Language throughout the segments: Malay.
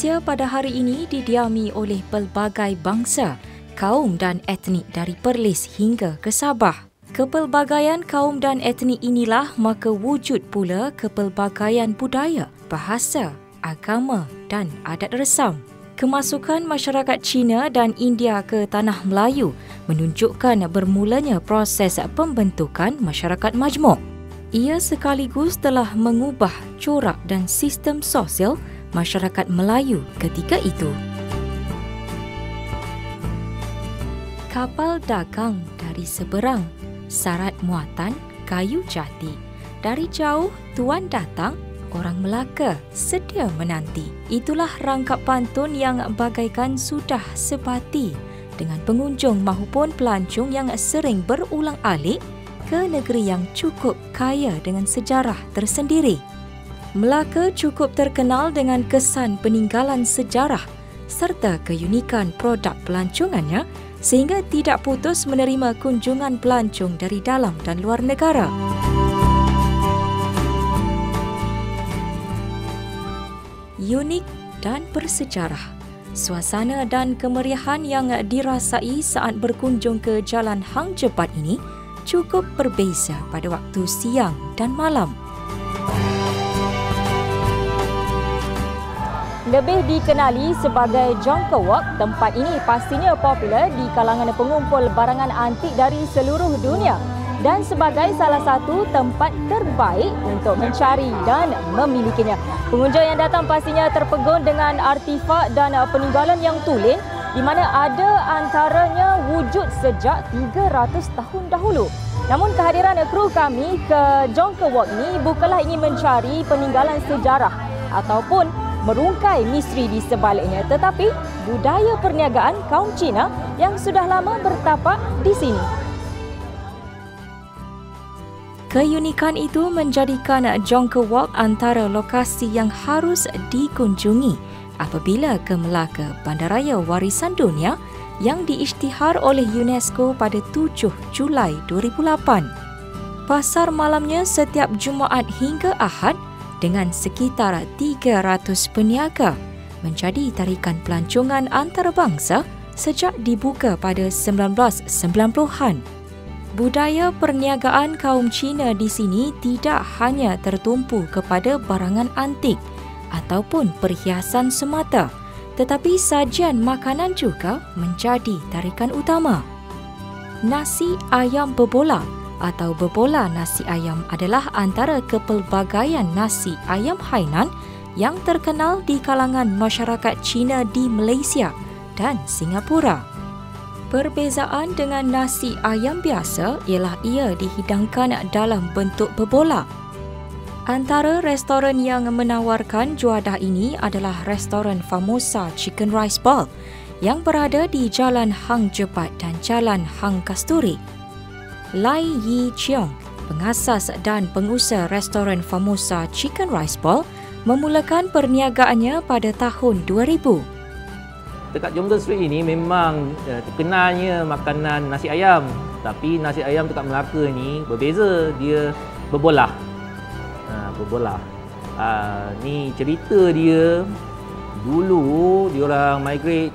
Malaysia pada hari ini didiami oleh pelbagai bangsa, kaum dan etnik dari Perlis hingga ke Sabah. Kepelbagaian kaum dan etnik inilah maka wujud pula kepelbagaian budaya, bahasa, agama dan adat resam. Kemasukan masyarakat Cina dan India ke tanah Melayu menunjukkan bermulanya proses pembentukan masyarakat majmuk. Ia sekaligus telah mengubah corak dan sistem sosial masyarakat Melayu ketika itu. Kapal dagang dari seberang, syarat muatan kayu jati. Dari jauh, tuan datang, orang Melaka sedia menanti. Itulah rangkap pantun yang bagaikan sudah sepati dengan pengunjung maupun pelancong yang sering berulang alik ke negeri yang cukup kaya dengan sejarah tersendiri. Melaka cukup terkenal dengan kesan peninggalan sejarah serta keunikan produk pelancongannya sehingga tidak putus menerima kunjungan pelancong dari dalam dan luar negara. Unik dan bersejarah. Suasana dan kemeriahan yang dirasai saat berkunjung ke Jalan Hang Jebat ini cukup berbeza pada waktu siang dan malam. Lebih dikenali sebagai Jonker Walk, tempat ini pastinya popular di kalangan pengumpul barangan antik dari seluruh dunia dan sebagai salah satu tempat terbaik untuk mencari dan memilikinya. Pengunjung yang datang pastinya terpegun dengan artifak dan peninggalan yang tulen di mana ada antaranya wujud sejak 300 tahun dahulu. Namun kehadiran kru kami ke Jonker Walk ini bukanlah ingin mencari peninggalan sejarah ataupun merungkai misteri di sebaliknya tetapi budaya perniagaan kaum Cina yang sudah lama bertapak di sini. Keunikan itu menjadikan Jonker Walk antara lokasi yang harus dikunjungi apabila ke Melaka, Bandaraya Warisan Dunia yang diisytihar oleh UNESCO pada 7 Julai 2008. Pasar malamnya setiap Jumaat hingga Ahad dengan sekitar 300 peniaga menjadi tarikan pelancongan antarabangsa sejak dibuka pada 1990-an. Budaya perniagaan kaum Cina di sini tidak hanya tertumpu kepada barangan antik ataupun perhiasan semata, tetapi sajian makanan juga menjadi tarikan utama. Nasi ayam berbola atau berbola nasi ayam adalah antara kepelbagaian nasi ayam Hainan yang terkenal di kalangan masyarakat Cina di Malaysia dan Singapura. Perbezaan dengan nasi ayam biasa ialah ia dihidangkan dalam bentuk berbola. Antara restoran yang menawarkan juadah ini adalah restoran Famosa Chicken Rice Ball yang berada di Jalan Hang Jebat dan Jalan Hang Kasturi. Lai Yi Cheong, pengasas dan pengusaha restoran Famosa Chicken Rice Ball, memulakan perniagaannya pada tahun 2000. Dekat Jongle Street ini memang uh, terkenalnya makanan nasi ayam. Tapi nasi ayam dekat Melaka ni berbeza. Dia berbolah. Uh, berbolah. Uh, ni cerita dia dulu diorang migrate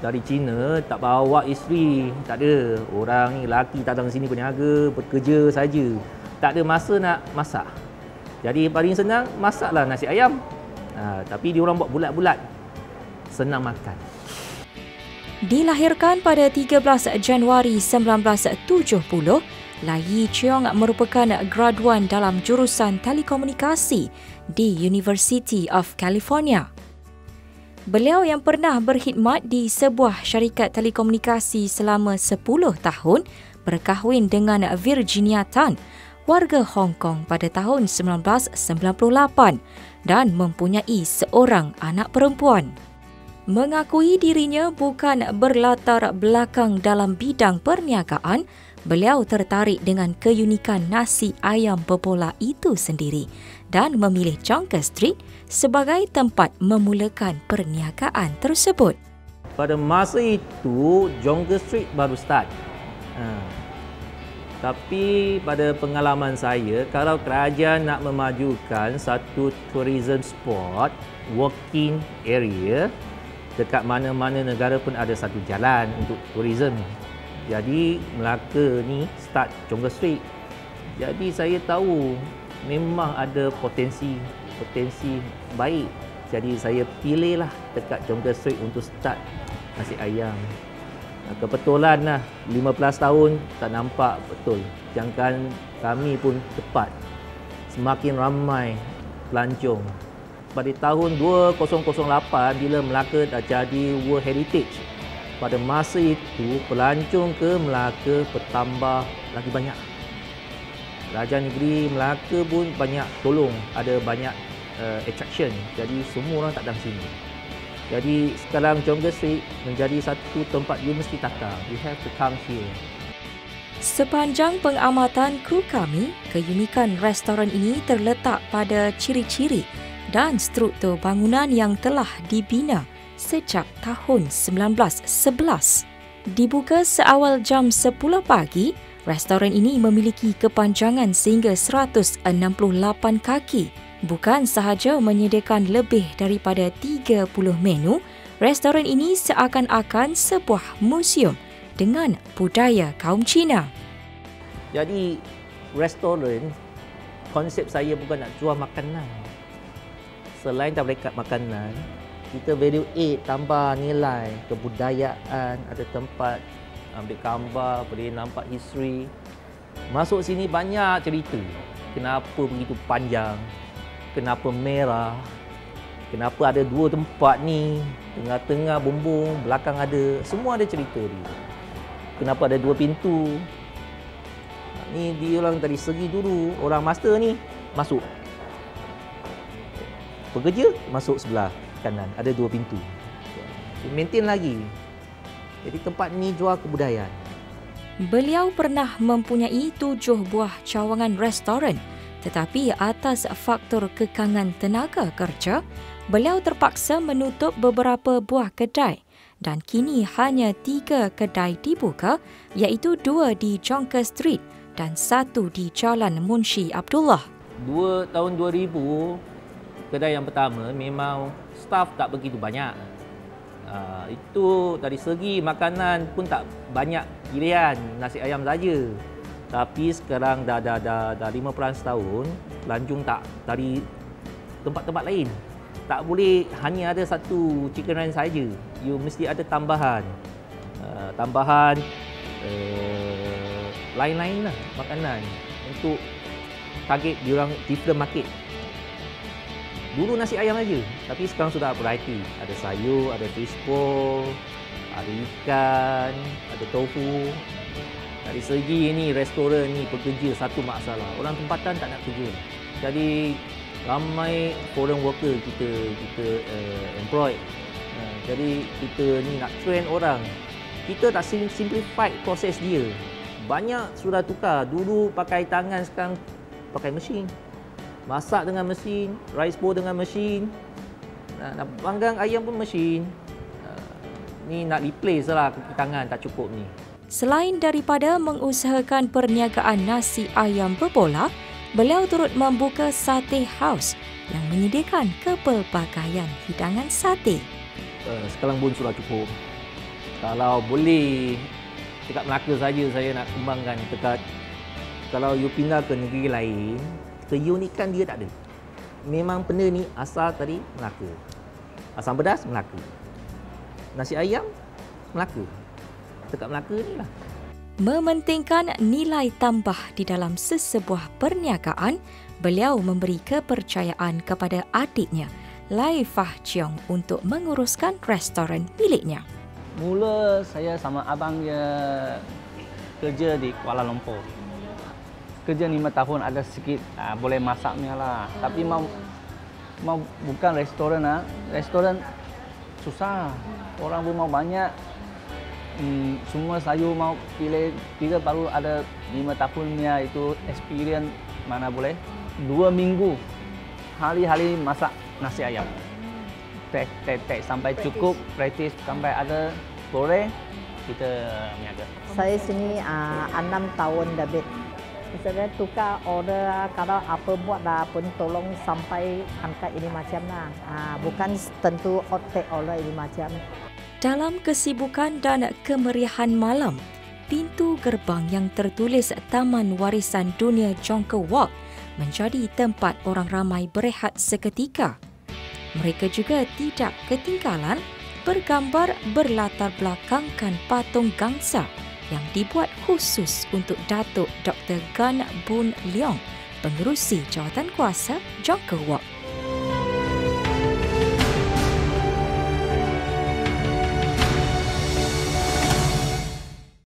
dari China tak bawa isteri, tak ada. Orang ni lelaki datang sini berniaga, bekerja saja. Tak ada masa nak masak. Jadi paling senang masaklah nasi ayam. Ha, tapi dia orang buat bulat-bulat. Senang makan. Dilahirkan pada 13 Januari 1970, Lai Cheong merupakan graduan dalam jurusan telekomunikasi di University of California. Beliau yang pernah berkhidmat di sebuah syarikat telekomunikasi selama 10 tahun berkahwin dengan Virginia Tan, warga Hong Kong pada tahun 1998 dan mempunyai seorang anak perempuan. Mengakui dirinya bukan berlatar belakang dalam bidang perniagaan, beliau tertarik dengan keunikan nasi ayam berbola itu sendiri dan memilih Jonker Street sebagai tempat memulakan perniagaan tersebut. Pada masa itu, Jonker Street baru start. Ha. Tapi pada pengalaman saya, kalau kerajaan nak memajukan satu tourism spot, walking area, dekat mana-mana negara pun ada satu jalan untuk tourism. Jadi Melaka ni start Jongle Street. Jadi saya tahu memang ada potensi potensi baik. Jadi saya pilihlah dekat Jongle Street untuk start nasi ayam. Kebetulan lah 15 tahun tak nampak betul. Jangan kami pun tepat. Semakin ramai pelancong. Pada tahun 2008 bila Melaka dah jadi World Heritage. Pada masa itu pelancong ke Melaka bertambah lagi banyak. Raja Negeri Melaka pun banyak tolong. Ada banyak uh, attraction. Jadi semua orang tak datang sini. Jadi sekarang Jongle Street menjadi satu tempat you mesti datang. You have to come here. Sepanjang pengamatan kru kami, keunikan restoran ini terletak pada ciri-ciri dan struktur bangunan yang telah dibina sejak tahun 1911. Dibuka seawal jam 10 pagi, restoran ini memiliki kepanjangan sehingga 168 kaki Bukan sahaja menyediakan lebih daripada 30 menu, restoran ini seakan-akan sebuah museum dengan budaya kaum Cina. Jadi, restoran konsep saya bukan nak jual makanan. Selain kat makanan, kita value add tambah nilai. Kebudayaan, ada tempat ambil gambar, boleh nampak history. Masuk sini banyak cerita. Kenapa begitu panjang? kenapa merah? Kenapa ada dua tempat ni? Tengah-tengah bumbung belakang ada. Semua ada cerita dia. Kenapa ada dua pintu? Ni dia orang dari segi dulu orang master ni masuk. Pekerja masuk sebelah kanan. Ada dua pintu. Maintain lagi. Jadi tempat ni jual kebudayaan. Beliau pernah mempunyai tujuh buah cawangan restoran. Tetapi atas faktor kekangan tenaga kerja, beliau terpaksa menutup beberapa buah kedai. Dan kini hanya tiga kedai dibuka iaitu dua di Jonker Street dan satu di Jalan Munshi Abdullah. Dua tahun 2000, kedai yang pertama memang staff tak begitu banyak. Uh, itu dari segi makanan pun tak banyak pilihan nasi ayam saja. Tapi sekarang dah dah dah dah 5 tahun, Lanjung tak dari tempat-tempat lain. Tak boleh hanya ada satu chicken rice saja. You mesti ada tambahan. Uh, tambahan uh, lain-lain lah makanan untuk target diorang different market. Dulu nasi ayam aja, tapi sekarang sudah variety. Ada sayur, ada fish ball, ada ikan, ada tofu, dari segi ini restoran ni pekerja satu masalah. Orang tempatan tak nak kerja. Jadi ramai foreign worker kita kita uh, employed. Uh, jadi kita ni nak train orang. Kita tak simplify proses dia. Banyak sudah tukar. Dulu pakai tangan sekarang pakai mesin. Masak dengan mesin, rice bowl dengan mesin. Nak, nak panggang ayam pun mesin. Uh, ni nak replace lah kaki tangan tak cukup ni. Selain daripada mengusahakan perniagaan nasi ayam berbola, beliau turut membuka sate house yang menyediakan kepelbagaian hidangan sate. Uh, sekarang pun sudah cukup. Kalau boleh dekat Melaka saja saya nak kembangkan dekat kalau you pindah ke negeri lain, keunikan dia tak ada. Memang benda ni asal tadi Melaka. Asam pedas Melaka. Nasi ayam Melaka dekat Melaka ni lah. Mementingkan nilai tambah di dalam sesebuah perniagaan, beliau memberi kepercayaan kepada adiknya, Lai Fah Chiong untuk menguruskan restoran miliknya. Mula saya sama abang dia kerja di Kuala Lumpur. Kerja lima tahun ada sikit uh, boleh masaknya lah. Tapi mau mau bukan restoran ah, restoran susah. Orang pun mau banyak, hmm, semua sayur mau pilih kita baru ada lima tahunnya itu experience mana boleh dua minggu hari-hari masak nasi ayam tek tek tek sampai cukup praktis sampai ada boleh kita meniaga. Saya sini uh, 6 tahun David. Saya tukar order kalau apa buat dah pun tolong sampai angkat ini macam lah. Uh, bukan tentu outtake order ini macam. Dalam kesibukan dan kemeriahan malam, pintu gerbang yang tertulis Taman Warisan Dunia Jonker Walk menjadi tempat orang ramai berehat seketika. Mereka juga tidak ketinggalan bergambar berlatar belakangkan patung gangsa yang dibuat khusus untuk Datuk Dr. Gan Boon Leong, pengerusi jawatan kuasa Jonker Walk.